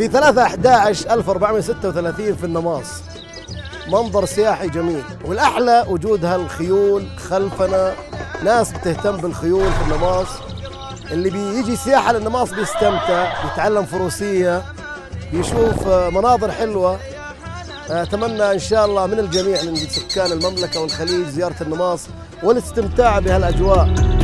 في 3 11 1436 في النماص. منظر سياحي جميل والأحلى وجود هالخيول خلفنا. ناس بتهتم بالخيول في النماص. اللي بيجي سياحة للنماص بيستمتع بيتعلم فروسية بيشوف آه، مناظر حلوة. آه، أتمنى إن شاء الله من الجميع من سكان المملكة والخليج زيارة النماص والاستمتاع بهالأجواء.